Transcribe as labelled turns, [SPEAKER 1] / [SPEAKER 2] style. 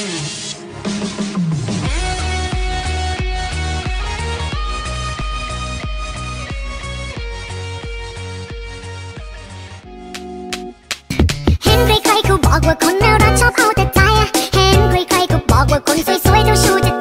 [SPEAKER 1] เห็นใครๆก็บอกว่าคนน่ารักชอบเอาแต่ใจ เห็นใครๆก็บอกว่าคนสวยๆเจ้าชู้จะ